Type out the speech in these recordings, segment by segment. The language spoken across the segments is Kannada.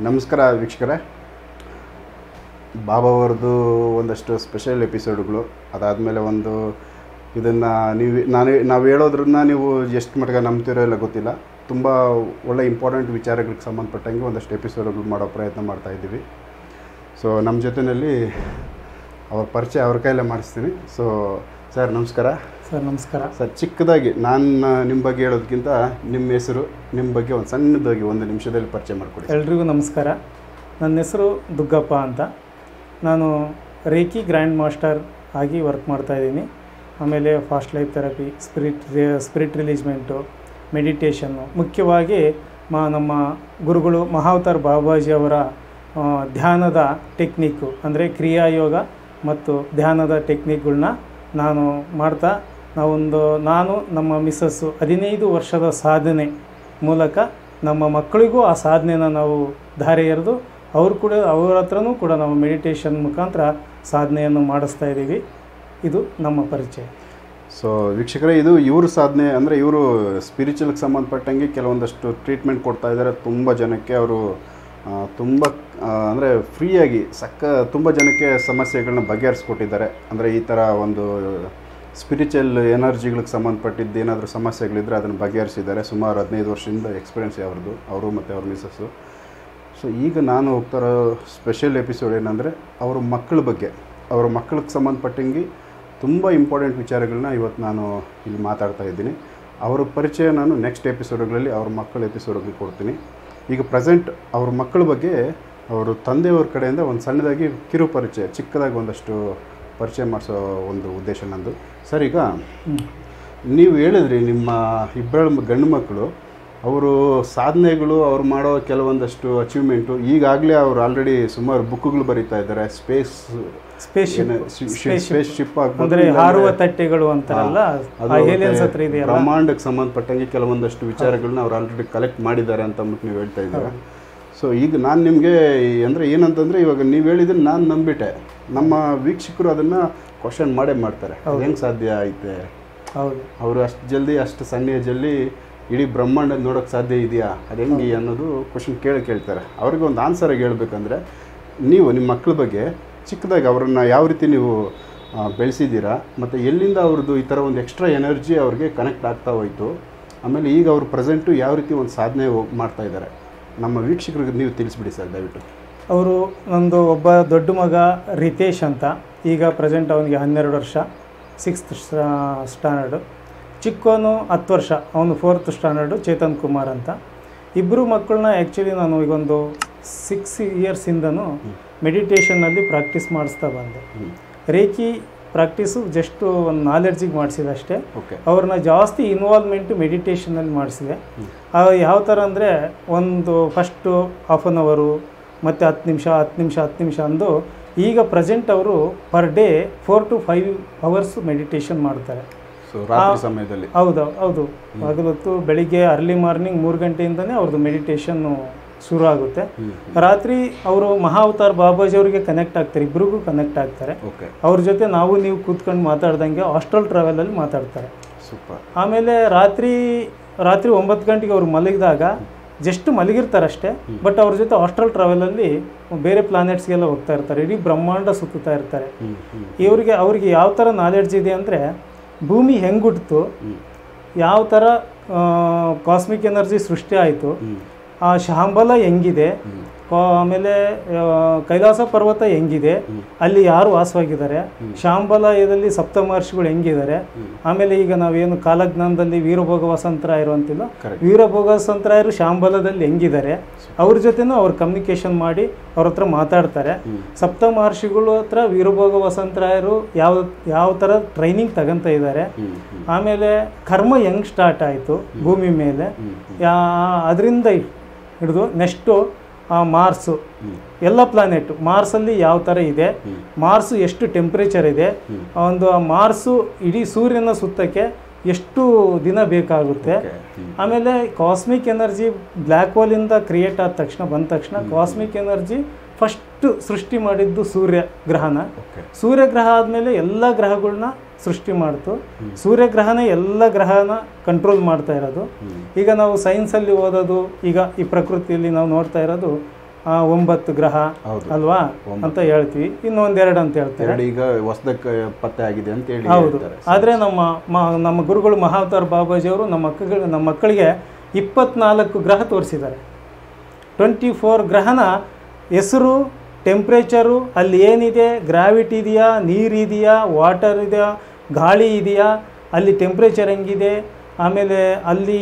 ನಮಸ್ಕಾರ ವೀಕ್ಷಕರೇ. ಬಾಬಾ ಅವ್ರದ್ದು ಒಂದಷ್ಟು ಸ್ಪೆಷಲ್ ಎಪಿಸೋಡ್ಗಳು ಅದಾದಮೇಲೆ ಒಂದು ಇದನ್ನು ನೀವು, ನಾನು, ನಾವು ಹೇಳೋದ್ರನ್ನ ನೀವು ಎಷ್ಟು ಮಟ್ಟಿಗೆ ನಂಬ್ತಿರೋ ಇಲ್ಲ ಗೊತ್ತಿಲ್ಲ. ತುಂಬ ಒಳ್ಳೆ ಇಂಪಾರ್ಟೆಂಟ್ ವಿಚಾರಗಳಿಗೆ ಸಂಬಂಧಪಟ್ಟಂಗೆ ಒಂದಷ್ಟು ಎಪಿಸೋಡ್ಗಳು ಮಾಡೋ ಪ್ರಯತ್ನ ಮಾಡ್ತಾ ಇದ್ದೀವಿ. ಸೊ ನಮ್ಮ ಜೊತೆಯಲ್ಲಿ ಅವ್ರ ಪರಿಚಯ ಅವ್ರ ಕೈಯಲ್ಲೇ ಮಾಡಿಸ್ತೀನಿ. ಸೊ ಸರ್, ನಮಸ್ಕಾರ. ಸರ್ ನಮಸ್ಕಾರ. ಸರ್ ಚಿಕ್ಕದಾಗಿ ನಾನು ನಿಮ್ಮ ಬಗ್ಗೆ ಹೇಳೋದಕ್ಕಿಂತ ನಿಮ್ಮ ಹೆಸರು ನಿಮ್ಮ ಬಗ್ಗೆ ಒಂದು ಸಣ್ಣದಾಗಿ ಒಂದು ನಿಮಿಷದಲ್ಲಿ ಪರಿಚಯ ಮಾಡಿಕೊಡಿ. ಎಲ್ರಿಗೂ ನಮಸ್ಕಾರ. ನನ್ನ ಹೆಸರು ದುಗ್ಗಪ್ಪ ಅಂತ. ನಾನು ರೇಖಿ ಗ್ರ್ಯಾಂಡ್ ಮಾಸ್ಟರ್ ಆಗಿ ವರ್ಕ್ ಮಾಡ್ತಾ ಇದ್ದೀನಿ. ಆಮೇಲೆ fast life therapy spirit spirit releasement meditation. ಮುಖ್ಯವಾಗಿ ಮಾ ನಮ್ಮ ಗುರುಗಳು ಮಹಾವತಾರ್ ಬಾಬಾಜಿ ಅವರ ಧ್ಯಾನದ ಟೆಕ್ನಿಕ್ಕು ಅಂದರೆ ಕ್ರಿಯಾಯೋಗ ಮತ್ತು ಧ್ಯಾನದ ಟೆಕ್ನಿಕ್ಗಳನ್ನ ನಾನು ಮಾಡ್ತಾ ನಾವೊಂದು, ನಾನು, ನಮ್ಮ ಮಿಸ್ಸಸ್ಸು ಹದಿನೈದು ವರ್ಷದ ಸಾಧನೆ ಮೂಲಕ ನಮ್ಮ ಮಕ್ಕಳಿಗೂ ಆ ಸಾಧನೆನ ನಾವು ಧಾರೆ ಎರೆದು ಅವ್ರು ಕೂಡ, ಅವ್ರ ಹತ್ರನೂ ಕೂಡ ನಾವು ಮೆಡಿಟೇಷನ್ ಮುಖಾಂತರ ಸಾಧನೆಯನ್ನು ಮಾಡಿಸ್ತಾ ಇದ್ದೀವಿ. ಇದು ನಮ್ಮ ಪರಿಚಯ. ಸೊ ವೀಕ್ಷಕರೇ, ಇದು ಇವ್ರ ಸಾಧನೆ ಅಂದರೆ ಇವರು ಸ್ಪಿರಿಚುವಲ್ಗೆ ಸಂಬಂಧಪಟ್ಟಂಗೆ ಕೆಲವೊಂದಷ್ಟು ಟ್ರೀಟ್ಮೆಂಟ್ ಕೊಡ್ತಾ ಇದ್ದಾರೆ ತುಂಬ ಜನಕ್ಕೆ ಅವರು ತುಂಬ ಅಂದರೆ ಫ್ರೀಯಾಗಿ ಸಕ್ಕ, ತುಂಬ ಜನಕ್ಕೆ ಸಮಸ್ಯೆಗಳನ್ನ ಬಗೆಹರಿಸ್ಕೊಟ್ಟಿದ್ದಾರೆ. ಅಂದರೆ ಈ ಥರ ಒಂದು ಸ್ಪಿರಿಚುವಲ್ ಎನರ್ಜಿಗಳಿಗೆ ಸಂಬಂಧಪಟ್ಟಿದ್ದು ಏನಾದರೂ ಸಮಸ್ಯೆಗಳಿದ್ದರೆ ಅದನ್ನು ಬಗೆಹರಿಸಿದ್ದಾರೆ. ಸುಮಾರು ಹದಿನೈದು ವರ್ಷದಿಂದ ಎಕ್ಸ್ಪೀರಿಯನ್ಸ್ ಅವ್ರದ್ದು ಅವರು ಮತ್ತು ಅವ್ರ ಮಿಸಸ್ಸು ಸೊ ಈಗ ನಾನು ಹೋಗ್ತಾರೋ ಸ್ಪೆಷಲ್ ಎಪಿಸೋಡ್ ಏನಂದರೆ, ಅವ್ರ ಮಕ್ಕಳ ಬಗ್ಗೆ. ಅವ್ರ ಮಕ್ಕಳಿಗೆ ಸಂಬಂಧಪಟ್ಟಂಗೆ ತುಂಬ ಇಂಪಾರ್ಟೆಂಟ್ ವಿಚಾರಗಳನ್ನ ಇವತ್ತು ನಾನು ಇಲ್ಲಿ ಮಾತಾಡ್ತಾ ಇದ್ದೀನಿ. ಅವರ ಪರಿಚಯ ನಾನು ನೆಕ್ಸ್ಟ್ ಎಪಿಸೋಡ್ಗಳಲ್ಲಿ ಅವ್ರ ಮಕ್ಕಳ ಎಪಿಸೋಡ್ಗೆ ಕೊಡ್ತೀನಿ. ಈಗ ಪ್ರೆಸೆಂಟ್ ಅವ್ರ ಮಕ್ಕಳ ಬಗ್ಗೆ, ಅವರು ತಂದೆಯವ್ರ ಕಡೆಯಿಂದ ಒಂದು ಸಣ್ಣದಾಗಿ ಕಿರು ಪರಿಚಯ ಚಿಕ್ಕದಾಗಿ ಒಂದಷ್ಟು ಪರಿಚಯ ಮಾಡಿಸೋ ಒಂದು ಉದ್ದೇಶ ನಂದು. ಸರ್ ಈಗ ನೀವು ಹೇಳಿದ್ರಿ ನಿಮ್ಮ ಇಬ್ಬರು ಗಂಡು ಮಕ್ಕಳು ಅವರು ಸಾಧನೆಗಳು ಅವ್ರು ಮಾಡೋ ಕೆಲವೊಂದಷ್ಟು ಅಚೀವ್ಮೆಂಟು ಈಗಾಗಲೇ ಅವ್ರು ಆಲ್ರೆಡಿ ಸುಮಾರು ಬುಕ್ಗಳು ಬರೀತಾ ಇದ್ದಾರೆ. ಸ್ಪೇಸ್ ಸ್ಪೇಸ್ ಸ್ಪೇಸ್ ಶಿಪ್ ಅಂದರೆ ಹಾರುವ ತಟ್ಟೆಗಳು ಅಂತಾರಲ್ಲ ಬ್ರಹ್ಮಾಂಡಕ್ಕೆ ಸಂಬಂಧಪಟ್ಟಂಗೆ ಕೆಲವೊಂದಷ್ಟು ವಿಚಾರಗಳನ್ನ ಅವ್ರು ಆಲ್ರೆಡಿ ಕಲೆಕ್ಟ್ ಮಾಡಿದ್ದಾರೆ ಅಂತ ಅಂದ್ಬಿಟ್ಟು ನೀವು ಹೇಳ್ತಾ ಇದ್ದೀರಾ? ಸೊ ಈಗ ನಾನು ನಿಮಗೆ ಅಂದರೆ ಏನಂತಂದರೆ ಇವಾಗ ನೀವು ಹೇಳಿದ್ರೆ ನಾನು ನಂಬಿಟ್ಟೆ. ನಮ್ಮ ವೀಕ್ಷಕರು ಅದನ್ನು ಕ್ವಶನ್ ಮಾಡೇ ಮಾಡ್ತಾರೆ. ಹೆಂಗೆ ಸಾಧ್ಯ ಐತೆ? ಹೌದು. ಅವರು ಅಷ್ಟು ಜಲ್ದಿ ಅಷ್ಟು ಸಣ್ಣ ಏಜಲ್ಲಿ ಇಡೀ ಬ್ರಹ್ಮಾಂಡ ನೋಡೋಕ್ಕೆ ಸಾಧ್ಯ ಇದೆಯಾ? ಅದು ಹೆಂಗೆ ಅನ್ನೋದು ಕ್ವಶನ್ ಕೇಳಿ ಕೇಳ್ತಾರೆ. ಅವ್ರಿಗೆ ಒಂದು ಆನ್ಸರಾಗಿ ಹೇಳಬೇಕಂದ್ರೆ ನೀವು ನಿಮ್ಮ ಮಕ್ಕಳ ಬಗ್ಗೆ ಚಿಕ್ಕದಾಗಿ ಅವರನ್ನು ಯಾವ ರೀತಿ ನೀವು ಬೆಳೆಸಿದ್ದೀರಾ? ಮತ್ತು ಎಲ್ಲಿಂದ ಅವ್ರದ್ದು ಈ ಥರ ಒಂದು ಎಕ್ಸ್ಟ್ರಾ ಎನರ್ಜಿ ಅವ್ರಿಗೆ ಕನೆಕ್ಟ್ ಆಗ್ತಾ ಹೋಯಿತು? ಆಮೇಲೆ ಈಗ ಅವರು ಪ್ರೆಸೆಂಟು ಯಾವ ರೀತಿ ಒಂದು ಸಾಧನೆ ಹೋಗ್- ಮಾಡ್ತಾ ಇದ್ದಾರೆ? ನಮ್ಮ ವೀಕ್ಷಕರಿಗೆ ನೀವು ತಿಳಿಸ್ಬಿಡಿ ಸರ್ ದಯವಿಟ್ಟು. ಅವರು ನಂದು ಒಬ್ಬ ದೊಡ್ಡ ಮಗ ರಿತೇಶ್ ಅಂತ. ಈಗ ಪ್ರೆಸೆಂಟ್ ಅವನಿಗೆ ಹನ್ನೆರಡು ವರ್ಷ ಸಿಕ್ಸ್ತ್ ಸ್ಟ್ಯಾಂಡರ್ಡು. ಚಿಕ್ಕವನು ಹತ್ತು ವರ್ಷ ಅವನು ಫೋರ್ತ್ ಸ್ಟ್ಯಾಂಡರ್ಡು ಚೇತನ್ ಕುಮಾರ್ ಅಂತ. ಇಬ್ಬರು ಮಕ್ಕಳನ್ನ ಆ್ಯಕ್ಚುಲಿ ನಾನು ಈಗೊಂದು ಸಿಕ್ಸ್ ಇಯರ್ಸಿಂದನೂ ಮೆಡಿಟೇಷನ್ನಲ್ಲಿ ಪ್ರಾಕ್ಟೀಸ್ ಮಾಡಿಸ್ತಾ ಬಂದೆ. ರೇಖಿ ಪ್ರಾಕ್ಟೀಸು ಜಸ್ಟ್ ಒಂದು ನಾಲೆಡ್ಜಿಗೆ ಮಾಡಿಸಿದಷ್ಟೇ ಓಕೆ. ಅವ್ರನ್ನ ಜಾಸ್ತಿ ಇನ್ವಾಲ್ವ್ಮೆಂಟು ಮೆಡಿಟೇಷನಲ್ಲಿ ಮಾಡಿಸಿದೆ. ಯಾವ ಥರ ಅಂದರೆ ಒಂದು ಫಸ್ಟು ಹಾಫ್ ಆನ್ ಅವರು ಮತ್ತು ಹತ್ತು ನಿಮಿಷ ಹತ್ತು ನಿಮಿಷ ಹತ್ತು ನಿಮಿಷ ಅಂದು ಈಗ ಪ್ರೆಸೆಂಟ್ ಅವರು per day four to five hours meditation ಮಾಡ್ತಾರೆ. ಸಮಯದಲ್ಲಿ. ಹೌದು ಹೌದು. ಹಗಲೊತ್ತು ಬೆಳಿಗ್ಗೆ ಅರ್ಲಿ ಮಾರ್ನಿಂಗ್ ಮೂರು ಗಂಟೆಯಿಂದನೇ ಅವ್ರದ್ದು ಮೆಡಿಟೇಷನ್ನು ಶುರು ಆಗುತ್ತೆ ರಾತ್ರಿ ಅವರು ಮಹಾವತಾರ್ ಬಾಬಾಜಿ ಅವರಿಗೆ ಕನೆಕ್ಟ್ ಆಗ್ತಾರೆ ಇಬ್ಬರಿಗೂ ಕನೆಕ್ಟ್ ಆಗ್ತಾರೆ. ಅವ್ರ ಜೊತೆ ನಾವು ನೀವು ಕೂತ್ಕೊಂಡು ಮಾತಾಡ್ದಂಗೆ ಹಾಸ್ಟೆಲ್ ಟ್ರಾವೆಲಲ್ಲಿ ಮಾತಾಡ್ತಾರೆ. ಸೂಪರ್. ಆಮೇಲೆ ರಾತ್ರಿ ರಾತ್ರಿ ಒಂಬತ್ತು ಗಂಟೆಗೆ ಅವ್ರು ಮಲಗಿದಾಗ ಜಸ್ಟ್ ಮಲಗಿರ್ತಾರಷ್ಟೇ ಬಟ್ ಅವ್ರ ಜೊತೆ ಹಾಸ್ಟೆಲ್ ಟ್ರಾವೆಲಲ್ಲಿ ಬೇರೆ ಪ್ಲಾನೆಟ್ಸ್ಗೆಲ್ಲ ಹೋಗ್ತಾ ಇರ್ತಾರೆ ಇಡೀ ಬ್ರಹ್ಮಾಂಡ ಸುತ್ತುತ್ತಾ ಇರ್ತಾರೆ. ಇವರಿಗೆ ಅವ್ರಿಗೆ ಯಾವ ಥರ ನಾಲೆಡ್ಜ್ ಇದೆ ಅಂದರೆ ಭೂಮಿ ಹೆಂಗೆ ಹುಟ್ಟಿತು ಯಾವ ಥರ ಕಾಸ್ಮಿಕ್ ಎನರ್ಜಿ ಸೃಷ್ಟಿ ಆಯಿತು ಆ ಶಾಂಬಲ ಹೆಂಗಿದೆ? ಆಮೇಲೆ ಕೈಲಾಸ ಪರ್ವತ ಹೆಂಗಿದೆ? ಅಲ್ಲಿ ಯಾರು ವಾಸವಾಗಿದ್ದಾರೆ? ಶಾಂಬಲಯದಲ್ಲಿ ಸಪ್ತಮಹರ್ಷಿಗಳು ಹೆಂಗಿದ್ದಾರೆ? ಆಮೇಲೆ ಈಗ ನಾವೇನು ಕಾಲಜ್ಞಾನದಲ್ಲಿ ವೀರಭೋಗ ವಸಂತರಾಯರು ಅಂತಿಲ್ಲ. ವೀರಭೋಗ ವಸಂತರಾಯರು ಶಾಂಬಲದಲ್ಲಿ ಹೆಂಗಿದ್ದಾರೆ? ಅವ್ರ ಜೊತೆನೂ ಅವ್ರು ಕಮ್ಯುನಿಕೇಶನ್ ಮಾಡಿ ಅವ್ರ ಹತ್ರ ಮಾತಾಡ್ತಾರೆ. ಸಪ್ತ ಮಹರ್ಷಿಗಳು ಹತ್ರ ವೀರಭೋಗ ವಸಂತರಾಯರು ಯಾವ ಯಾವ ಥರ ಟ್ರೈನಿಂಗ್ ತಗೊಂತ ಇದ್ದಾರೆ? ಆಮೇಲೆ ಕರ್ಮ ಹೆಂಗೆ ಸ್ಟಾರ್ಟ್ ಆಯಿತು ಭೂಮಿ ಮೇಲೆ? ಅದರಿಂದ ಹಿಡಿದು ನೆಕ್ಸ್ಟು ಮಾರ್ಸು. ಎಲ್ಲ ಪ್ಲಾನೆಟ್. ಮಾರ್ಸಲ್ಲಿ ಯಾವ ಥರ ಇದೆ? ಮಾರ್ಸು ಎಷ್ಟು ಟೆಂಪ್ರೇಚರ್ ಇದೆ? ಒಂದು ಮಾರ್ಸು ಇಡೀ ಸೂರ್ಯನ ಸುತ್ತಕ್ಕೆ ಎಷ್ಟು ದಿನ ಬೇಕಾಗುತ್ತೆ? ಆಮೇಲೆ ಕಾಸ್ಮಿಕ್ ಎನರ್ಜಿ ಬ್ಲ್ಯಾಕ್ ಹೋಲಿಂದ ಕ್ರಿಯೇಟ್ ಆದ ತಕ್ಷಣ ಬಂದ ತಕ್ಷಣ ಕಾಸ್ಮಿಕ್ ಎನರ್ಜಿ ಫಸ್ಟ್ ಸೃಷ್ಟಿ ಮಾಡಿದ್ದು ಸೂರ್ಯ ಗ್ರಹನ. ಸೂರ್ಯ ಸೂರ್ಯಗ್ರಹ ಆದಮೇಲೆ ಎಲ್ಲ ಗ್ರಹಗಳನ್ನ ಸೃಷ್ಟಿ ಮಾಡ್ತು. ಸೂರ್ಯಗ್ರಹನೇ ಎಲ್ಲ ಗ್ರಹನ ಕಂಟ್ರೋಲ್ ಮಾಡ್ತಾ ಇರೋದು. ಈಗ ನಾವು ಸೈನ್ಸಲ್ಲಿ ಓದೋದು ಈಗ ಈ ಪ್ರಕೃತಿಯಲ್ಲಿ ನಾವು ನೋಡ್ತಾ ಇರೋದು ಆ, ಒಂಬತ್ತು ಗ್ರಹ ಹೌದು. ಅಲ್ವಾ? ಅಂತ ಹೇಳ್ತೀವಿ. ಇನ್ನು ಒಂದೆರಡು ಅಂತ ಹೇಳ್ತಾರೆ. ಈಗ ಪತ್ತೆ ಆಗಿದೆ ಅಂತ ಹೇಳಿ ಹೌದು. ಆದರೆ ನಮ್ಮ ನಮ್ಮ ಗುರುಗಳು ಮಹಾವತಾರ್ ಬಾಬಾಜಿಯವರು ನಮ್ಮ ಮಕ್ಕಳು ನಮ್ಮ ಮಕ್ಕಳಿಗೆ ಇಪ್ಪತ್ನಾಲ್ಕು ಗ್ರಹ ತೋರಿಸಿದ್ದಾರೆ. ಟ್ವೆಂಟಿ ಫೋರ್ ಗ್ರಹನ ಹೆಸರು ಟೆಂಪ್ರೇಚರು ಅಲ್ಲಿ ಏನಿದೆ? ಗ್ರಾವಿಟಿ ಇದೆಯಾ? ನೀರಿದೆಯಾ ವಾಟರ್ ಇದೆಯಾ? ಗಾಳಿ ಇದೆಯಾ? ಅಲ್ಲಿ ಟೆಂಪ್ರೇಚರ್ ಹೆಂಗಿದೆ? ಆಮೇಲೆ ಅಲ್ಲಿ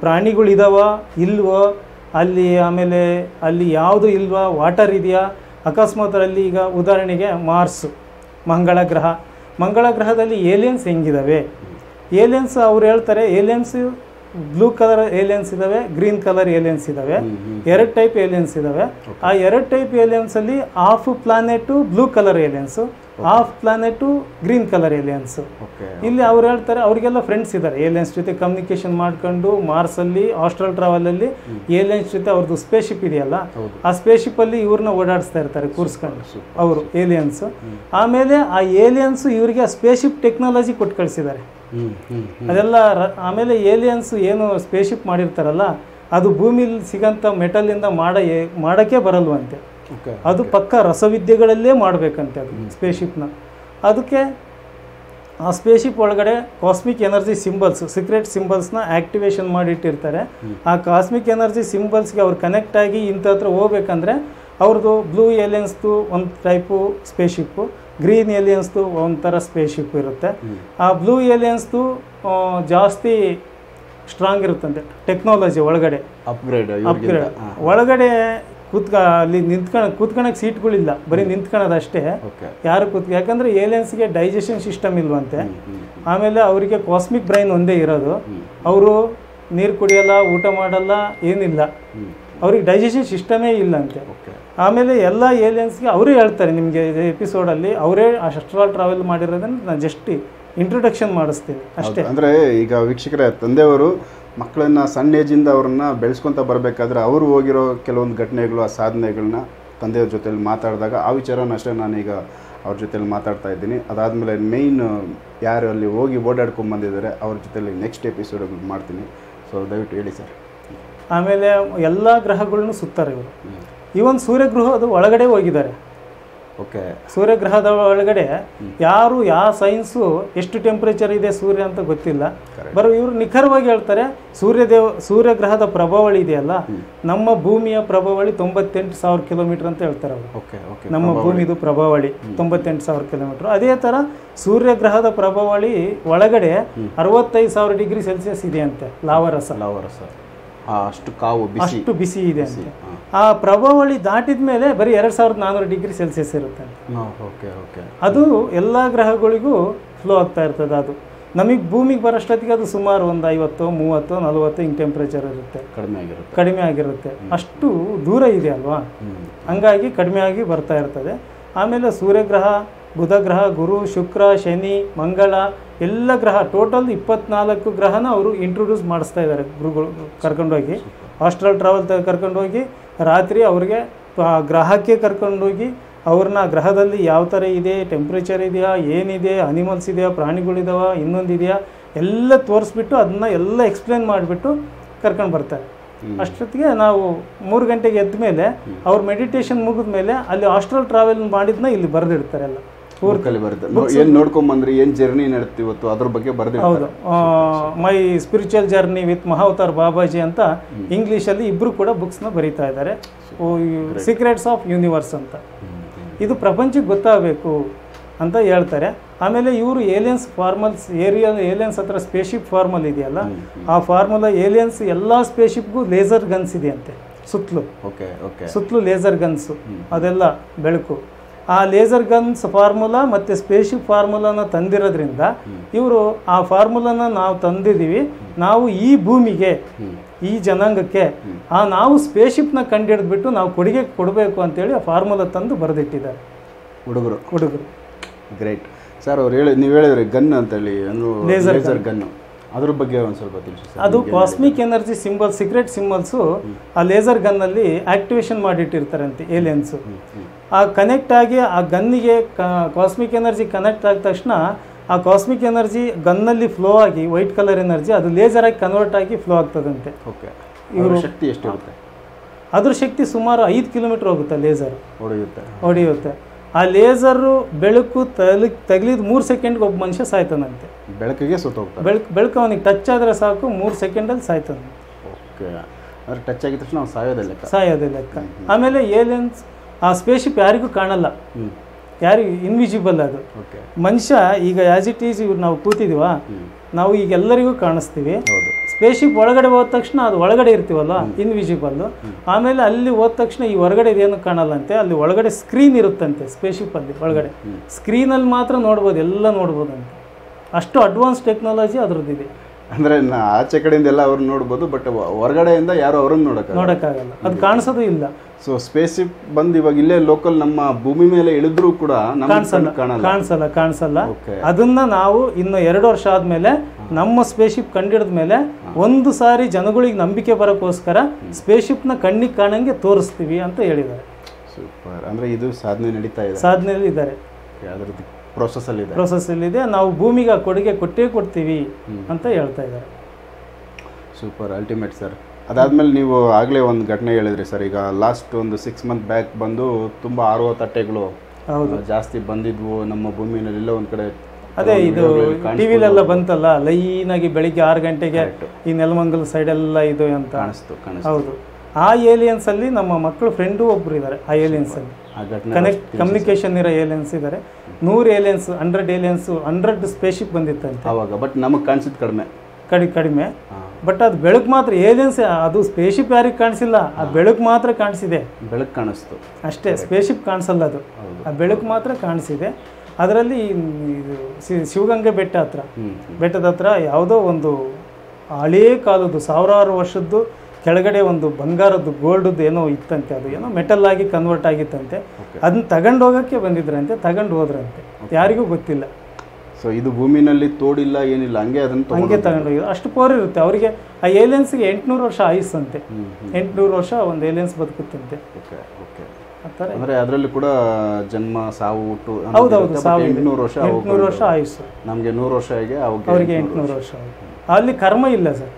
ಪ್ರಾಣಿಗಳಿದಾವ ಇಲ್ವೋ? ಅಲ್ಲಿ ಆಮೇಲೆ ಅಲ್ಲಿ ಯಾವುದು ಇಲ್ವಾ? ವಾಟರ್ ಇದೆಯಾ? ಅಕಸ್ಮಾತ್ ಅಲ್ಲಿ ಈಗ ಉದಾಹರಣೆಗೆ ಮಾರ್ಸ್ ಮಂಗಳ ಗ್ರಹ. ಮಂಗಳ ಗ್ರಹದಲ್ಲಿ ಏಲಿಯನ್ಸ್ ಹೆಂಗಿದಾವೆ? ಏಲಿಯನ್ಸ್ ಅವ್ರು ಹೇಳ್ತಾರೆ ಏಲಿಯನ್ಸ್ ಬ್ಲೂ ಕಲರ್ ಏಲಿಯನ್ಸ್ ಇದಾವೆ ಗ್ರೀನ್ ಕಲರ್ ಏಲಿಯನ್ಸ್ ಇದಾವೆ. ಎರಡು ಟೈಪ್ ಏಲಿಯನ್ಸ್ ಇದಾವೆ. ಆ ಎರಡು ಟೈಪ್ ಏಲಿಯನ್ಸ್ ಅಲ್ಲಿ half planet blue colour aliens half planet green colour aliens. ಇಲ್ಲಿ ಅವ್ರು ಹೇಳ್ತಾರೆ ಅವ್ರಿಗೆಲ್ಲ ಫ್ರೆಂಡ್ಸ್ ಇದ್ದಾರೆ ಏಲಿಯನ್ಸ್ ಜೊತೆ ಕಮ್ಯುನಿಕೇಶನ್ ಮಾಡ್ಕೊಂಡು ಮಾರ್ಸ್ ಅಲ್ಲಿ ಆಸ್ಟ್ರಲ್ ಟ್ರಾವೆಲ್ ಅಲ್ಲಿ ಏಲಿಯನ್ಸ್ ಜೊತೆ ಅವ್ರದ್ದು ಸ್ಪೇಸ್ಶಿಪ್ ಇದೆಯಲ್ಲ ಆ ಸ್ಪೇಸ್ಶಿಪ್ ಅಲ್ಲಿ ಇವ್ರನ್ನ ಓಡಾಡಿಸ್ತಾ ಇರ್ತಾರೆ ಕೂರಿಸ್ಕೊಂಡು. ಅವರು ಏಲಿಯನ್ಸ್. ಆಮೇಲೆ ಆ ಏಲಿಯನ್ಸ್ ಇವರಿಗೆ ಆ ಸ್ಪೇಶಿಪ್ ಟೆಕ್ನಾಲಜಿ ಕೊಟ್ಟು ಕಳಿಸಿದ್ದಾರೆ ಅದೆಲ್ಲ ರ- ಆಮೇಲೆ ಏಲಿಯನ್ಸ್ ಏನು ಸ್ಪೇಸ್ಶಿಪ್ ಮಾಡಿರ್ತಾರಲ್ಲ ಅದು ಭೂಮಿಲಿ ಸಿಗಂತ ಮೆಟಲಿಂದ ಮಾಡ ಮಾಡೋಕ್ಕೆ ಬರಲ್ವಂತೆ. ಅದು ಪಕ್ಕ ರಸವಿದ್ಯೆಗಳಲ್ಲೇ ಮಾಡಬೇಕಂತೆ ಅದು ಸ್ಪೇಶಿಪ್ನ ಅದಕ್ಕೆ ಆ ಸ್ಪೇಸ್ಶಿಪ್ ಒಳಗಡೆ ಕಾಸ್ಮಿಕ್ ಎನರ್ಜಿ ಸಿಂಬಲ್ಸ್ ಸೀಕ್ರೆಟ್ ಸಿಂಬಲ್ಸ್ನ ಆ್ಯಕ್ಟಿವೇಶನ್ ಮಾಡಿಟ್ಟಿರ್ತಾರೆ. ಆ ಕಾಸ್ಮಿಕ್ ಎನರ್ಜಿ ಸಿಂಬಲ್ಸ್ಗೆ ಅವ್ರು ಕನೆಕ್ಟ್ ಆಗಿ ಇಂಥ ಹತ್ರ ಹೋಗ್ಬೇಕಂದ್ರೆ ಅವ್ರದ್ದು ಬ್ಲೂ ಏಲಿಯನ್ಸ್ದು ಒಂದು ಟೈಪು ಸ್ಪೇಶಿಪ್ಪು ಗ್ರೀನ್ ಏಲಿಯನ್ಸ್ದು ಒಂಥರ ಸ್ಪೇಸ್ಶಿಪ್ ಇರುತ್ತೆ. ಆ ಬ್ಲೂ ಏಲಿಯನ್ಸ್ದು ಜಾಸ್ತಿ ಸ್ಟ್ರಾಂಗ್ ಇರುತ್ತಂತೆ. ಟೆಕ್ನಾಲಜಿ ಒಳಗಡೆ. ಅಪ್ಗ್ರೇಡ್ ಅಪ್ಗ್ರೇಡ್ ಒಳಗಡೆ ಕೂತ್ಕ ಅಲ್ಲಿ ನಿಂತ್ಕೊಳ ಕೂತ್ಕೊಳಕ್ಕೆ ಸೀಟ್ಗಳಿಲ್ಲ ಬರೀ ನಿಂತ್ಕೊಳ್ಳೋದು ಅಷ್ಟೇ ಯಾರು ಕೂತ್ ಯಾಕಂದ್ರೆ ಏಲಿಯನ್ಸ್ಗೆ ಡೈಜೆಷನ್ ಸಿಸ್ಟಮ್ ಇಲ್ವಂತೆ. ಆಮೇಲೆ ಅವರಿಗೆ ಕಾಸ್ಮಿಕ್ ಬ್ರೈನ್ ಒಂದೇ ಇರೋದು. ಅವರು ನೀರು ಕುಡಿಯಲ್ಲ ಊಟ ಮಾಡಲ್ಲ ಏನಿಲ್ಲ. ಅವ್ರಿಗೆ ಡೈಜೆಷನ್ ಸಿಸ್ಟಮೇ ಇಲ್ಲಂತೆ. ಓಕೆ ಆಮೇಲೆ ಎಲ್ಲ ಏಲಿಯನ್ಸ್ಗೆ ಅವರೇ ಹೇಳ್ತಾರೆ ನಿಮಗೆ ಎಪಿಸೋಡಲ್ಲಿ ಅವರೇ ಅಷ್ಟ್ರಾಲ್ ಟ್ರಾವೆಲ್ ಮಾಡಿರೋದನ್ನು ನಾನು ಜಸ್ಟ್ ಇಂಟ್ರೊಡಕ್ಷನ್ ಮಾಡಿಸ್ತೀನಿ. ಅಷ್ಟೇ. ಅಂದರೆ ಈಗ ವೀಕ್ಷಕರ ತಂದೆಯವರು ಮಕ್ಕಳನ್ನ ಸಣ್ಣ ಏಜಿಂದ ಅವ್ರನ್ನ ಬೆಳೆಸ್ಕೊಂತ ಬರಬೇಕಾದ್ರೆ ಅವರು ಹೋಗಿರೋ ಕೆಲವೊಂದು ಘಟನೆಗಳು ಆ ಸಾಧನೆಗಳನ್ನ ತಂದೆಯವ್ರ ಜೊತೆಲಿ ಮಾತಾಡಿದಾಗ ಆ ವಿಚಾರನ ಅಷ್ಟೇ ನಾನೀಗ ಅವ್ರ ಜೊತೆಲಿ ಮಾತಾಡ್ತಾ ಇದ್ದೀನಿ. ಅದಾದಮೇಲೆ ಮೇಯ್ನ್ ಯಾರು ಅಲ್ಲಿ ಹೋಗಿ ಓಡಾಡ್ಕೊಂಡು ಬಂದಿದ್ದಾರೆ ಅವ್ರ ಜೊತೆಲಿ ನೆಕ್ಸ್ಟ್ ಎಪಿಸೋಡ್ ಮಾಡ್ತೀನಿ. ಸೊ ದಯವಿಟ್ಟು ಹೇಳಿ ಸರ್. ಆಮೇಲೆ ಎಲ್ಲ ಗ್ರಹಗಳನ್ನು ಸುತ್ತಾರೆ ಇವರು. ಈವನ್ ಸೂರ್ಯಗ್ರಹ ಅದು ಒಳಗಡೆ ಹೋಗಿದ್ದಾರೆ. ಓಕೆ. ಸೂರ್ಯಗ್ರಹದ ಒಳಗಡೆ ಯಾರು ಯಾವ ಸೈನ್ಸು ಎಷ್ಟು ಟೆಂಪರೇಚರ್ ಇದೆ ಸೂರ್ಯ ಅಂತ ಗೊತ್ತಿಲ್ಲ. ಬರೋ ಇವರು ನಿಖರವಾಗಿ ಹೇಳ್ತಾರೆ ಸೂರ್ಯದೇವ ಸೂರ್ಯಗ್ರಹದ ಪ್ರಭಾವಳಿ ಇದೆಯಲ್ಲ ನಮ್ಮ ಭೂಮಿಯ ಪ್ರಭಾವಳಿ ತೊಂಬತ್ತೆಂಟು ಸಾವಿರ ಕಿಲೋಮೀಟರ್ ಅಂತ ಹೇಳ್ತಾರೆ ಅವರು. ಓಕೆ ಓಕೆ ನಮ್ಮ ಭೂಮಿದು ಪ್ರಭಾವಳಿ ತೊಂಬತ್ತೆಂಟು ಸಾವಿರ ಕಿಲೋಮೀಟರ್. ಅದೇ ಥರ ಸೂರ್ಯಗ್ರಹದ ಪ್ರಭಾವಳಿ ಒಳಗಡೆ ಅರವತ್ತೈದು ಸಾವಿರ ಡಿಗ್ರಿ ಸೆಲ್ಸಿಯಸ್ ಇದೆ ಅಂತೆ ಲಾವರಸ. ಲವರಸ. ಅಷ್ಟು ಕಾವು ಬಿಸಿ. ಅಷ್ಟು ಬಿಸಿ ಇದೆ ಅಂತ. ಆ ಪ್ರಭಾವಳಿ ದಾಟಿದ ಮೇಲೆ ಬರೀ ಎರಡು ಸಾವಿರದ ನಾನ್ನೂರು ಡಿಗ್ರಿ ಸೆಲ್ಸಿಯಸ್ ಇರುತ್ತೆ. Okay okay. ಅದು ಎಲ್ಲ ಗ್ರಹಗಳಿಗೂ ಫ್ಲೋ ಆಗ್ತಾ ಇರ್ತದೆ ಅದು. ನಮಗೆ ಭೂಮಿಗೆ ಬರೋಷ್ಟೊತ್ತಿಗೆ ಅದು ಸುಮಾರು ಒಂದು ಐವತ್ತು ಮೂವತ್ತು ನಲವತ್ತು ಹಿಂಗೆ ಟೆಂಪ್ರೇಚರ್ ಇರುತ್ತೆ. ಕಡಿಮೆ ಆಗಿರುತ್ತೆ. ಕಡಿಮೆ ಆಗಿರುತ್ತೆ. ಅಷ್ಟು ದೂರ ಇದೆ ಅಲ್ವಾ? ಹಂಗಾಗಿ ಕಡಿಮೆ ಆಗಿ ಬರ್ತಾ ಇರ್ತದೆ. ಆಮೇಲೆ ಸೂರ್ಯಗ್ರಹ ಬುಧ ಗ್ರಹ ಗುರು ಶುಕ್ರ ಶನಿ ಮಂಗಳ ಎಲ್ಲ ಗ್ರಹ ಟೋಟಲ್ ಇಪ್ಪತ್ನಾಲ್ಕು ಗ್ರಹನ ಅವರು ಇಂಟ್ರೊಡ್ಯೂಸ್ ಮಾಡಿಸ್ತಾ ಇದ್ದಾರೆ ಗುರುಗಳು ಕರ್ಕೊಂಡೋಗಿ. ಹಾಸ್ಟೆಲ್ ಟ್ರಾವೆಲ್ ಕರ್ಕೊಂಡೋಗಿ ರಾತ್ರಿ ಅವ್ರಿಗೆ ಆ ಗ್ರಹಕ್ಕೆ ಕರ್ಕೊಂಡೋಗಿ ಅವ್ರನ್ನ ಗ್ರಹದಲ್ಲಿ ಯಾವ ಥರ ಇದೆ ಟೆಂಪ್ರೇಚರ್ ಇದೆಯಾ ಏನಿದೆ ಅನಿಮಲ್ಸ್ ಇದೆಯಾ ಪ್ರಾಣಿಗಳಿದಾವ ಇನ್ನೊಂದಿದೆಯಾ ಎಲ್ಲ ತೋರಿಸ್ಬಿಟ್ಟು ಅದನ್ನ ಎಲ್ಲ ಎಕ್ಸ್ಪ್ಲೇನ್ ಮಾಡಿಬಿಟ್ಟು ಕರ್ಕೊಂಡು ಬರ್ತಾರೆ. ಅಷ್ಟೊತ್ತಿಗೆ ನಾವು ಮೂರು ಗಂಟೆಗೆ ಎದ್ದ ಮೇಲೆ ಅವ್ರ ಮೆಡಿಟೇಷನ್ ಮುಗಿದ ಮೇಲೆ ಅಲ್ಲಿ ಹಾಸ್ಟೆಲ್ ಟ್ರಾವೆಲ್ ಮಾಡಿದ್ನ ಇಲ್ಲಿ ಬರೆದಿಡ್ತಾರೆ ಎಲ್ಲ. ಬುಕ್ಕಲ್ಲಿ ಬರುತ್ತೆ. ಏನು ಏನ್ ನೋಡ್ಕೊಂಡ್ ಬಂದ್ರಿ ಏನ್ ಜರ್ನಿ ನಡೆತು ಇವತ್ತು ಅದ್ರ ಬಗ್ಗೆ ಬರ್ದಿರ್ತಾರೆ. ಹೌದು. My spiritual journey with Mahavatar Babaji ಅಂತ ಇಂಗ್ಲೀಷಲ್ಲಿ ಇಬ್ಬರು ಕೂಡ ಬುಕ್ಸ್ನ ಬರೀತಾ ಇದ್ದಾರೆ. ಸೀಕ್ರೆಟ್ಸ್ ಆಫ್ ಯೂನಿವರ್ಸ್ ಅಂತ. ಇದು ಪ್ರಪಂಚಕ್ಕೆ ಗೊತ್ತಾಗಬೇಕು ಅಂತ ಹೇಳ್ತಾರೆ. ಆಮೇಲೆ ಇವರು ಏಲಿಯನ್ಸ್ ಫಾರ್ಮಲ್ಸ್ ಏರಿಯಲ್ ಏಲಿಯನ್ಸ್ ಹತ್ರ ಸ್ಪೇಶಿಪ್ ಫಾರ್ಮಲ್ ಇದೆಯಲ್ಲ ಆ ಫಾರ್ಮುಲಾ ಏಲಿಯನ್ಸ್ ಎಲ್ಲ ಸ್ಪೇಶಿಪ್ಗೂ ಲೇಸರ್ ಗನ್ಸ್ ಇದೆಯಂತೆ ಸುತ್ತಲೂ. ಓಕೆ ಓಕೆ ಸುತ್ತಲೂ ಲೇಸರ್ ಗನ್ಸು ಅದೆಲ್ಲ ಬೆಳಕು. ಆ ಲೇಸರ್ ಗನ್ಸ್ ಫಾರ್ಮುಲಾ ಮತ್ತು ಸ್ಪೇಶಿಪ್ ಫಾರ್ಮುಲಾನ ತಂದಿರೋದ್ರಿಂದ ಇವರು ಆ ಫಾರ್ಮುಲಾನ ನಾವು ತಂದಿದ್ದೀವಿ. ನಾವು ಈ ಭೂಮಿಗೆ ಈ ಜನಾಂಗಕ್ಕೆ ಆ ನಾವು ಸ್ಪೇಶಿಪ್ನ ಕಂಡಿಡಿದ್ಬಿಟ್ಟು ನಾವು ಕೊಡುಗೆ ಕೊಡಬೇಕು ಅಂತೇಳಿ ಆ ಫಾರ್ಮುಲಾ ತಂದು ಬರೆದಿಟ್ಟಿದ್ದಾರೆ. ಹುಡುಗರು. ಹುಡುಗರು. ಗ್ರೇಟ್ ಸರ್ ಅವ್ರು ಹೇಳಿ ನೀವು ಹೇಳಿದ್ರಿ ಗನ್ ಅಂತೇಳಿ ಲೇಸರ್ ಗನ್ ಅದ್ರ ಬಗ್ಗೆ ಒಂದು ಸ್ವಲ್ಪ ತಿಳಿಸಿ ಅದು cosmic energy symbol secret symbols ಆ ಲೇಸರ್ ಗನ್ನಲ್ಲಿ ಆಕ್ಟಿವೇಶನ್ ಮಾಡಿಟ್ಟಿರ್ತಾರಂತೆ ಏಲಿಯನ್ಸು ಆ ಕನೆಕ್ಟ್ ಆಗಿ ಆ ಗನ್ನಿಗೆ ಕಾಸ್ಮಿಕ್ ಎನರ್ಜಿ ಕನೆಕ್ಟ್ ಆದ ತಕ್ಷಣ ಆ ಕಾಸ್ಮಿಕ್ ಎನರ್ಜಿ ಗನ್ನಲ್ಲಿ ಫ್ಲೋ ಆಗಿ ವೈಟ್ ಕಲರ್ ಎನರ್ಜಿ ಅದು ಲೇಸರ್ ಆಗಿ ಕನ್ವರ್ಟ್ ಆಗಿ ಫ್ಲೋ ಆಗ್ತದಂತೆ. ಓಕೆ ಇವ್ರ ಶಕ್ತಿ ಎಷ್ಟಿರುತ್ತೆ? ಅದ್ರ ಶಕ್ತಿ ಸುಮಾರು ಐದು ಕಿಲೋಮೀಟರ್ ಹೋಗುತ್ತೆ ಲೇಸರ್ ಹೊಡೆಯುತ್ತೆ. ಹೊಡೆಯುತ್ತೆ. ಆ ಲೇಸರು ಬೆಳಕು ತಗಲಿ ತಗಲಿದ ಮೂರು ಸೆಕೆಂಡ್ಗೆ ಒಬ್ಬ ಮನುಷ್ಯ ಸಾಯ್ತಾನಂತೆ. ಬೆಳಕಿಗೆ ಸುತ್ತೋಗ್ತಾರೆ ಬೆಳಕು ಬೆಳಕು ಅವನಿಗೆ ಟಚ್ ಆದರೆ ಸಾಕು ಮೂರು ಸೆಕೆಂಡಲ್ಲಿ ಸಾಯ್ತಾನೆ. ಓಕೆ. ಅಂದರೆ ಟಚ್ ಆಗಿದ ತಕ್ಷಣ ಅವ್ನು ಸಾಯೋದೇ ಲೆಕ್ಕ. ಸಾಯೋದೇ ಲೆಕ್ಕ. ಆಮೇಲೆ ಏಲಿಯನ್ಸ್ ಆ ಸ್ಪೇಸ್ಶಿಪ್ ಯಾರಿಗೂ ಕಾಣಲ್ಲ. ಯಾರಿಗೂ ಇನ್ವಿಜಿಬಲ್ ಅದು. ಓಕೆ. ಮನುಷ್ಯ ಈಗ ಆ್ಯಸ್ ಇಟ್ ಈಸ್ ಇವ್ರು ನಾವು ಕೂತಿದೀವ ನಾವು ಈಗ ಎಲ್ಲರಿಗೂ ಕಾಣಿಸ್ತೀವಿ. ಹೌದು. ಸ್ಪೇಸ್ಶಿಪ್ ಒಳಗಡೆ ಹೋದ ತಕ್ಷಣ ಅದು ಒಳಗಡೆ ಇರ್ತೀವಲ್ಲ ಇನ್ವಿಜಿಬಲ್ ಆಮೇಲೆ ಅಲ್ಲಿ ಹೋದ ತಕ್ಷಣ ಈ ಹೊರಗಡೆ ಇದೇನು ಕಾಣಲ್ಲಂತೆ? ಅಲ್ಲಿ ಒಳಗಡೆ ಸ್ಕ್ರೀನ್ ಇರುತ್ತಂತೆ ಸ್ಪೇಸ್ಶಿಪ್ ಅಲ್ಲಿ ಒಳಗಡೆ. ಸ್ಕ್ರೀನಲ್ಲಿ ಮಾತ್ರ ನೋಡ್ಬೋದು ಎಲ್ಲ ನೋಡ್ಬೋದಂತೆ. ಅಷ್ಟು ಅಡ್ವಾನ್ಸ್ ಟೆಕ್ನಾಲಜಿ ಅದ್ರದ್ದಿದೆ. ಅಂದ್ರೆ ಆಚೆ ಕಡೆಯಿಂದ ಎಲ್ಲ ಅವ್ರನ್ನ ನೋಡ್ಬೋದು ಬಟ್ ಹೊರಗಡೆಯಿಂದ ಯಾರು ಅವ್ರನ್ನ ನೋಡಕ್ಕೆ ನೋಡೋಕ್ಕಾಗಲ್ಲ. ಅದು ಕಾಣಿಸೋದು ಇಲ್ಲ. ಸೊ ಸ್ಪೇಸ್ ಬಂದು ಇವಾಗ ಇಲ್ಲೇ ಲೋಕಲ್ ನಮ್ಮ ಭೂಮಿ ಮೇಲೆ ಇಳಿದ್ರೂ ಕೂಡ ಕಾಣಿಸಲ್ಲ. ಕಾಣಿಸಲ್ಲ ಅದನ್ನ ನಾವು ಇನ್ನು ಎರಡು ವರ್ಷ ಆದ್ಮೇಲೆ ನಮ್ಮ ಸ್ಪೇಸ್ಶಿಪ್ ಕಂಡಿಡಿದ ಮೇಲೆ ಒಂದು ಸಾರಿ ಜನಗಳಿಗೆ ನಂಬಿಕೆ ಬರೋಕ್ಕೋಸ್ಕರ ಸ್ಪೇಸ್ಶಿಪ್ನ ಕಣ್ಣಿಗೆ ಕಾಣಂಗೆ ತೋರಿಸ್ತೀವಿ ಅಂತ ಹೇಳಿದ್ದಾರೆ. ಸೂಪರ್. ಅಂದ್ರೆ ಇದು ಸಾಧನೆ ನಡೀತಾ ಇದೆ. ಸಾಧನೆಯಲ್ಲಿ ಇದ್ದಾರೆ. ಪ್ರೊಸೆಸಲ್ಲಿದೆ ಪ್ರೊಸೆಸಲ್ಲಿದೆ ಅಲ್ಲಿ ಇದೆ. ಪ್ರೊಸೆಸ್ ಇದೆ. ನಾವು ಭೂಮಿಗೆ ಆ ಕೊಡುಗೆ ಕೊಟ್ಟೇ ಕೊಡ್ತೀವಿ ಅಂತ ಹೇಳ್ತಾ ಇದ್ದಾರೆ. ಸೂಪರ್ ಅಲ್ಟಿಮೇಟ್ ಸರ್ ಅದಾದ್ಮೇಲೆ ನೀವು ಆಗಲೇ ಒಂದು ಘಟನೆ ಹೇಳಿದ್ರಿ ಸರ್ ಈಗ ಲಾಸ್ಟ್ ಒಂದು ಸಿಕ್ಸ್ ಮಂತ್ ಬ್ಯಾಕ್ ಬಂದು ತುಂಬ ಆರೋ ತಟ್ಟೆಗಳು ಹೌದು. ಜಾಸ್ತಿ ಬಂದಿದ್ವು ನಮ್ಮ ಭೂಮಿನಲ್ಲಿ ಎಲ್ಲ ಒಂದು ಕಡೆ ಅದೇ ಇದು. ಟಿವಿಲೆಲ್ಲ ಬಂತಲ್ಲ ಲೈನ್ ಆಗಿ ಬೆಳಿಗ್ಗೆ ಆರು ಗಂಟೆಗೆ. ಈ ನೆಲಮಂಗಲ ಎಲ್ಲ ಇದು ಅಂತ. ಕಾಣಿಸ್ತು ಹೌದು. ಆ ಏಲಿಯನ್ಸ್ ಅಲ್ಲಿ ನಮ್ಮ ಮಕ್ಕಳು ಫ್ರೆಂಡು ಒಬ್ರು ಇದ್ದಾರೆ ಆ ಏಲಿಯನ್ಸ್ ಅಲ್ಲಿ. ಕನೆಕ್ಟ್ ಕಮ್ಯುನಿಕೇಶನ್ ಇರೋ ಏಲಿಯನ್ಸ್ ಇದ್ದಾರೆ ನೂರು aliens hundred aliens hundred spaceship ಬಂದಿತ್ತಂತೆ. ಆವಾಗ ಬಟ್ ನಮಗೆ ಕಾಣಿಸಿದ್ ಕಡಿಮೆ. ಕಡಿ ಕಡಿಮೆ. ಬಟ್ ಅದು ಬೆಳಕು ಮಾತ್ರ ಏಲಿಯನ್ಸ್ ಅದು ಸ್ಪೇಸ್ಶಿಪ್ ಯಾರಿಗೆ ಕಾಣಿಸಿಲ್ಲ ಆ ಬೆಳಕು ಮಾತ್ರ ಕಾಣಿಸಿದೆ. ಬೆಳಕು ಕಾಣಿಸ್ತು. ಅಷ್ಟೇ ಸ್ಪೇಸ್ಶಿಪ್ ಕಾಣಿಸಲ್ಲ ಅದು. ಆ ಬೆಳಕು ಮಾತ್ರ ಕಾಣಿಸಿದೆ. ಅದರಲ್ಲಿ ಶಿವಗಂಗೆ ಬೆಟ್ಟ ಹತ್ರ. ಬೆಟ್ಟದ ಹತ್ರ ಯಾವುದೋ ಒಂದು ಹಳೇ ಕಾಲದ್ದು ಸಾವಿರಾರು ವರ್ಷದ್ದು ಕೆಳಗಡೆ ಒಂದು ಬಂಗಾರದ್ದು ಗೋಲ್ಡದ್ದು ಏನೋ ಇತ್ತಂತೆ. ಅದು ಏನೋ ಮೆಟಲ್ ಆಗಿ ಕನ್ವರ್ಟ್ ಆಗಿತ್ತಂತೆ. ಅದನ್ನ ತಗೊಂಡು ಹೋಗೋಕ್ಕೆ ಬಂದಿದ್ರಂತೆ ತಗೊಂಡು ಹೋದ್ರಂತೆ. ಯಾರಿಗೂ ಗೊತ್ತಿಲ್ಲ. ಸೊ ಇದು ಭೂಮಿನಲ್ಲಿ ತೋಡಿಲ್ಲ ಏನಿಲ್ಲ ಹಂಗೆ ಅದನ್ನು ಹಂಗೆ ತಗೊಂಡು ಹೋಗಿದ್ರು ಅಷ್ಟು ಪೋರ್ ಇರುತ್ತೆ. ಅವರಿಗೆ ಆ ಏಲಿಯನ್ಸ್ಗೆ ಎಂಟುನೂರು ವರ್ಷ ಆಯುಸ್ಸಂತೆ. ಎಂಟುನೂರು ವರ್ಷ ಒಂದು ಏಲಿಯನ್ಸ್ ಬದುಕುತ್ತಂತೆ. ಓಕೆ ಓಕೆ ಅಂದ್ರೆ ಅದರಲ್ಲಿ ಕೂಡ ಜನ್ಮ ಸಾವು ಹುಟ್ಟು ಹೌದೌದು ಸಾವು ಇದೆ. ಎಂಟುನೂರು ವರ್ಷ ಎಂಟುನೂರು ವರ್ಷ ಆಯುಸ್ಸು ನಮಗೆ ನೂರು ವರ್ಷ ಆಗಿ ಅವರಿಗೆ ಎಂಟುನೂರು ವರ್ಷ. ಅಲ್ಲಿ ಕರ್ಮ ಇಲ್ಲ ಸರ್.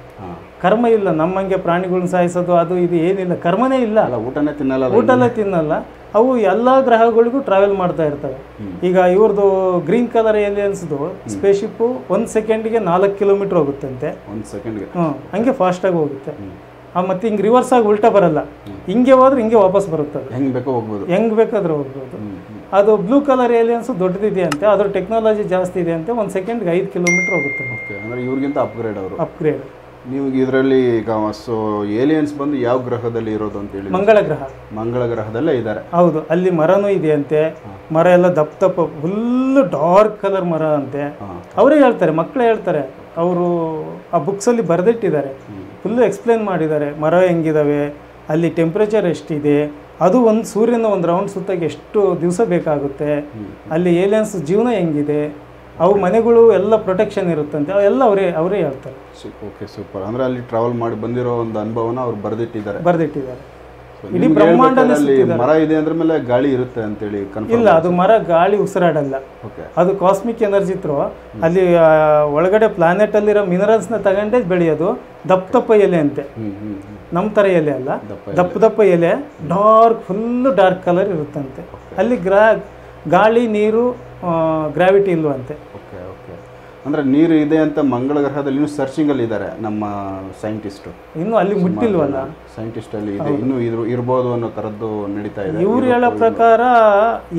ಕರ್ಮ ಇಲ್ಲ. ನಮ್ಮಂಗೆ ಪ್ರಾಣಿಗಳನ್ನ ಸಾಯಿಸೋದು ಅದು ಇದು ಏನಿಲ್ಲ. ಕರ್ಮನೇ ಇಲ್ಲ. ಅಲ್ಲ ಊಟನೇ ತಿನ್ನಲ್ಲ ಊಟನೇ ತಿನ್ನಲ್ಲ. ಅವು ಎಲ್ಲ ಗ್ರಹಗಳಿಗೂ ಟ್ರಾವೆಲ್ ಮಾಡ್ತಾ ಇರ್ತವೆ. ಈಗ ಇವ್ರದ್ದು ಗ್ರೀನ್ ಕಲರ್ ಏಲಿಯನ್ಸ್ದು ಸ್ಪೇಸ್ಶಿಪ್ಪು ಒಂದು ಸೆಕೆಂಡಿಗೆ ನಾಲ್ಕು ಕಿಲೋಮೀಟರ್ ಹೋಗುತ್ತಂತೆ. ಒಂದು ಸೆಕೆಂಡ್ಗೆ ಹ್ಞೂ ಹಂಗೆ ಫಾಸ್ಟಾಗಿ ಹೋಗುತ್ತೆ. ಮತ್ತೆ ಹಿಂಗೆ ರಿವರ್ಸ್ ಆಗಿ ಉಲ್ಟಾ ಬರಲ್ಲ. ಹಿಂಗೆ ಹೋದ್ರೆ ಹಿಂಗೆ ವಾಪಸ್ ಬರುತ್ತೆ ಹೆಂಗೆ ಬೇಕೋ ಹೋಗ್ಬೋದು. ಹೆಂಗ್ ಬೇಕಾದ್ರೆ ಹೋಗ್ಬೋದು. ಅದು ಬ್ಲೂ ಕಲರ್ ಏಲಿಯನ್ಸ್ ದೊಡ್ಡದಿದೆ ದೊಡ್ಡದಿದೆಯಂತೆ ಅದ್ರ ಟೆಕ್ನಾಲಜಿ ಜಾಸ್ತಿ ಇದೆ ಅಂತೆ ಒಂದು ಸೆಕೆಂಡ್ಗೆ ಐದು ಕಿಲೋಮೀಟರ್ ಹೋಗುತ್ತೆ. ಓಕೆ ಅಂದ್ರೆ ಇವ್ರಿಗಿಂತ ಅಪ್ಗ್ರೇಡ್ ಅವರು. ಅಪ್ಗ್ರೇಡ್ ನೀವು ಇದರಲ್ಲಿ ಈಗ ಸೊ ಏಲಿಯನ್ಸ್ ಬಂದು ಯಾವ ಗ್ರಹದಲ್ಲಿ ಇರೋದು ಅಂತ ಹೇಳಿ ಮಂಗಳ ಗ್ರಹ. ಮಂಗಳ ಗ್ರಹದಲ್ಲೇ ಇದ್ದಾರೆ. ಹೌದು ಅಲ್ಲಿ ಮರನೂ ಇದೆಯಂತೆ ಮರ ಎಲ್ಲ ದಪ್ಪ ದಪ್ಪ ಫುಲ್ ಡಾರ್ಕ್ ಕಲರ್ ಮರ ಅಂತೆ. ಅವರೇ ಹೇಳ್ತಾರೆ ಮಕ್ಕಳೇ ಹೇಳ್ತಾರೆ. ಅವರು ಆ ಬುಕ್ಸಲ್ಲಿ ಬರೆದಿಟ್ಟಿದ್ದಾರೆ. ಫುಲ್ಲು ಎಕ್ಸ್ಪ್ಲೇನ್ ಮಾಡಿದ್ದಾರೆ. ಮರ ಹೆಂಗಿದಾವೆ? ಅಲ್ಲಿ ಟೆಂಪ್ರೇಚರ್ ಎಷ್ಟಿದೆ? ಅದು ಒಂದು ಸೂರ್ಯನ ಒಂದು ರೌಂಡ್ ಸುತ್ತಾಗಿ ಎಷ್ಟು ದಿವಸ ಬೇಕಾಗುತ್ತೆ? ಅಲ್ಲಿ ಏಲಿಯನ್ಸ್ ಜೀವನ ಹೆಂಗಿದೆ? ಅವು ಮನೆಗಳು ಎಲ್ಲ ಪ್ರೊಟೆಕ್ಷನ್ ಇರುತ್ತಂತೆ. ಅವೆಲ್ಲ ಅವರೇ ಅವರೇ ಹೇಳ್ತಾರೆ. ಓಕೆ ಸೂಪರ್ ಅಂದರೆ ಅಲ್ಲಿ ಟ್ರಾವೆಲ್ ಮಾಡಿ ಬಂದಿರೋ ಒಂದು ಅನುಭವನ ಅವ್ರು ಬರೆದಿಟ್ಟಿದ್ದಾರೆ. ಬರೆದಿಟ್ಟಿದ್ದಾರೆ. ಇಡೀ ಬ್ರಹ್ಮಾಂಡದಲ್ಲಿ ಮರ ಇದೆ ಅಂದ್ರ ಮೇಲೆ ಗಾಳಿ ಇರುತ್ತೆ ಅಂತ ಹೇಳಿ ಇಲ್ಲ ಅದು ಮರ ಗಾಳಿ ಉಸಿರಾಡಲ್ಲ. ಅದು ಕಾಸ್ಮಿಕ್ ಎನರ್ಜಿ ತ್ರೋ ಅಲ್ಲಿ ಒಳಗಡೆ ಮಿನರಲ್ಸ್ನ ತಗೊಂಡೇ ಬೆಳೆಯೋದು ದಪ್ಪ ದಪ್ಪ ಎಲೆ ಅಂತೆ. ನಮ್ಮ ಥರ ಎಲೆ ಅಲ್ಲ. ದಪ್ಪ ದಪ್ಪ ಎಲೆ ಡಾರ್ಕ್ ಫುಲ್ ಡಾರ್ಕ್ ಕಲರ್ ಇರುತ್ತಂತೆ. ಅಲ್ಲಿ ಗ್ರಾ ಗಾಳಿ ನೀರು ಗ್ರಾವಿಟಿ ಇಲ್ವಂತೆ. ಅಂದ್ರೆ ನೀರು ಇದೆ ಅಂತ ಮಂಗಳ ಗ್ರಹದಲ್ಲಿ ಇನ್ನೂ ಸರ್ಚಿಂಗ್ ಅಲ್ಲಿ ಇದ್ದಾರೆ ನಮ್ಮ ಸೈಂಟಿಸ್ಟ್ ಇನ್ನು ಅಲ್ಲಿ ಮುಟ್ಟಿಲ್ವಲ್ಲ ಸೈಂಟಿಸ್ಟ್ ಅಲ್ಲಿ ಇದೆ ಇನ್ನೂ ಇದ್ರು ಇರ್ಬೋದು ಅನ್ನೋ ತರದ್ದು ನಡೀತಾ ಇದೆ ಇವ್ರು ಹೇಳೋ ಪ್ರಕಾರ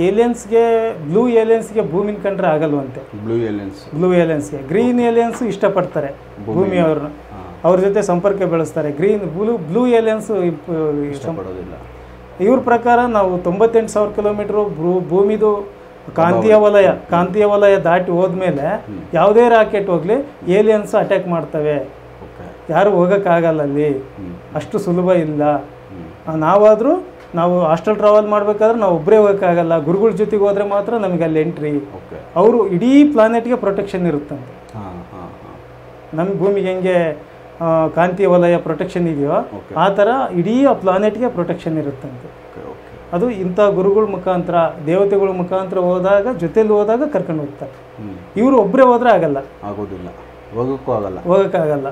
ಏಲಿಯನ್ಸ್ಗೆ ಬ್ಲೂ ಏಲಿಯನ್ಸ್ಗೆ ಭೂಮಿನ ಕಂಡ್ರೆ ಆಗಲ್ವಂತೆ ಬ್ಲೂ ಏಲಿಯನ್ಸ್ ಬ್ಲೂ ಏಲಿಯನ್ಸ್ಗೆ ಗ್ರೀನ್ ಏಲಿಯನ್ಸ್ ಇಷ್ಟಪಡ್ತಾರೆ ಭೂಮಿಯವ್ರನ್ನ ಅವ್ರ ಜೊತೆ ಸಂಪರ್ಕ ಬೆಳೆಸ್ತಾರೆ ಗ್ರೀನ್ ಬ್ಲೂ ಬ್ಲೂ ಏಲಿಯನ್ಸ್ ಇಷ್ಟಪಡೋದಿಲ್ಲ ಇವ್ರ ಪ್ರಕಾರ ನಾವು ತೊಂಬತ್ತೆಂಟು ಸಾವಿರ ಕಿಲೋಮೀಟ್ರು ಭೂಮಿದು ಕಾಂತೀಯ ವಲಯ ಕಾಂತೀಯ ವಲಯ ದಾಟಿ ಹೋದ್ಮೇಲೆ ಯಾವುದೇ ರಾಕೆಟ್ ಹೋಗಲಿ ಏಲಿಯನ್ಸ್ ಅಟ್ಯಾಕ್ ಮಾಡ್ತವೆ. ಯಾರು ಹೋಗೋಕ್ಕಾಗಲ್ಲ ಅಲ್ಲಿ. ಅಷ್ಟು ಸುಲಭ ಇಲ್ಲ. ನಾವಾದರೂ ನಾವು ಹಾಸ್ಟೆಲ್ ಟ್ರಾವೆಲ್ ಮಾಡ್ಬೇಕಾದ್ರೆ ನಾವು ಒಬ್ಬರೇ ಹೋಗೋಕ್ಕಾಗಲ್ಲ. ಗುರುಗಳ ಜೊತೆಗೆ ಹೋದ್ರೆ ಮಾತ್ರ ನಮಗೆ ಅಲ್ಲಿ ಎಂಟ್ರಿ ಅವರು ಇಡೀ ಪ್ಲಾನೆಟ್ಗೆ ಪ್ರೊಟೆಕ್ಷನ್ ಇರುತ್ತಂತೆ. ನಮ್ಮ ಭೂಮಿಗೆ ಹೆಂಗೆ ಕಾಂತಿ ಕಾಂತೀಯ ವಲಯ ಪ್ರೊಟೆಕ್ಷನ್ ಇದೆಯೋ ಆ ಥರ ಇಡೀ ಆ ಪ್ಲಾನೆಟ್ಗೆ ಪ್ರೊಟೆಕ್ಷನ್ ಇರುತ್ತಂತೆ. ಅದು ಇಂಥ ಗುರುಗಳ ಮುಖಾಂತರ ದೇವತೆಗಳ ಮುಖಾಂತರ ಹೋದಾಗ ಜೊತೆಲಿ ಹೋದಾಗ ಕರ್ಕೊಂಡು ಹೋಗ್ತಾರೆ. ಇವರು ಒಬ್ಬರೇ ಹೋದ್ರೆ ಆಗಲ್ಲ. ಆಗೋದಿಲ್ಲ. ಹೋಗೋಕ್ಕೂ ಆಗಲ್ಲ. ಹೋಗೋಕ್ಕಾಗಲ್ಲ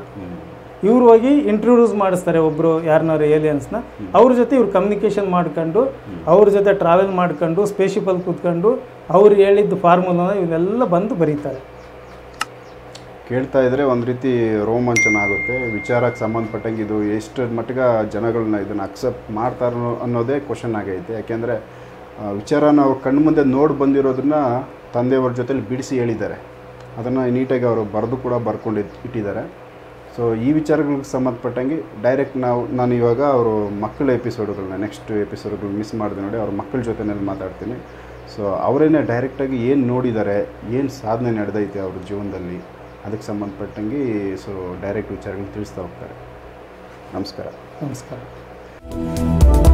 ಇವ್ರು ಹೋಗಿ ಇಂಟ್ರೊಡ್ಯೂಸ್ ಮಾಡಿಸ್ತಾರೆ ಒಬ್ಬರು ಯಾರನ್ನಾರು ಏಲಿಯನ್ಸ್ನ ಅವ್ರ ಜೊತೆ ಇವ್ರು ಕಮ್ಯುನಿಕೇಷನ್ ಮಾಡ್ಕೊಂಡು ಅವ್ರ ಜೊತೆ ಟ್ರಾವೆಲ್ ಮಾಡ್ಕೊಂಡು ಸ್ಪೇಸಿಪಲ್ಲಿ ಕೂತ್ಕೊಂಡು ಅವ್ರು ಹೇಳಿದ್ದು ಫಾರ್ಮುಲಾನ ಇವನ್ನೆಲ್ಲ ಬಂದು ಬರೀತಾರೆ. ಕೇಳ್ತಾ ಇದ್ರೆ ಒಂದು ರೀತಿ ರೋಮಾಂಚನ ಆಗುತ್ತೆ. ವಿಚಾರಕ್ಕೆ ಸಂಬಂಧಪಟ್ಟಂಗೆ ಇದು ಎಷ್ಟು ಮಟ್ಟಿಗೆ ಜನಗಳನ್ನ ಇದನ್ನು ಅಕ್ಸೆಪ್ಟ್ ಮಾಡ್ತಾರೋ ಅನ್ನೋದೇ ಕ್ವಶನ್ ಆಗೈತೆ. ಯಾಕೆಂದರೆ ವಿಚಾರನ ಅವ್ರು ಕಣ್ಣು ಮುಂದೆ ನೋಡಿ ಬಂದಿರೋದನ್ನ ತಂದೆಯವ್ರ ಜೊತೆಲಿ ಬಿಡಿಸಿ ಹೇಳಿದ್ದಾರೆ. ಅದನ್ನು ನೀಟಾಗಿ ಅವರು ಬರೆದು ಕೂಡ ಬರ್ಕೊಂಡು ಇಟ್- ಇಟ್ಟಿದ್ದಾರೆ. ಸೊ ಈ ವಿಚಾರಗಳಿಗೆ ಸಂಬಂಧಪಟ್ಟಂಗೆ ಡೈರೆಕ್ಟ್ ನಾವು ನಾನು ಇವಾಗ ಅವರು ಮಕ್ಕಳ ಎಪಿಸೋಡ್ಗಳನ್ನ ನೆಕ್ಸ್ಟ್ ಎಪಿಸೋಡ್ಗಳು ಮಿಸ್ ಮಾಡಿದೆ ನೋಡಿ, ಅವ್ರ ಮಕ್ಕಳ ಜೊತೆನಲ್ಲಿ ಮಾತಾಡ್ತೀನಿ. ಸೊ ಅವರೇನೆ ಡೈರೆಕ್ಟಾಗಿ ಏನು ನೋಡಿದ್ದಾರೆ, ಏನು ಸಾಧನೆ ನಡೆದೈತೆ ಅವ್ರ ಜೀವನದಲ್ಲಿ? ಅದಕ್ಕೆ ಸಂಬಂಧಪಟ್ಟಂಗೆ ಸೊ ಡೈರೆಕ್ಟ್ ವಿಚಾರಗಳು ತಿಳಿಸ್ತಾ ಹೋಗ್ತಾರೆ. ನಮಸ್ಕಾರ. ನಮಸ್ಕಾರ.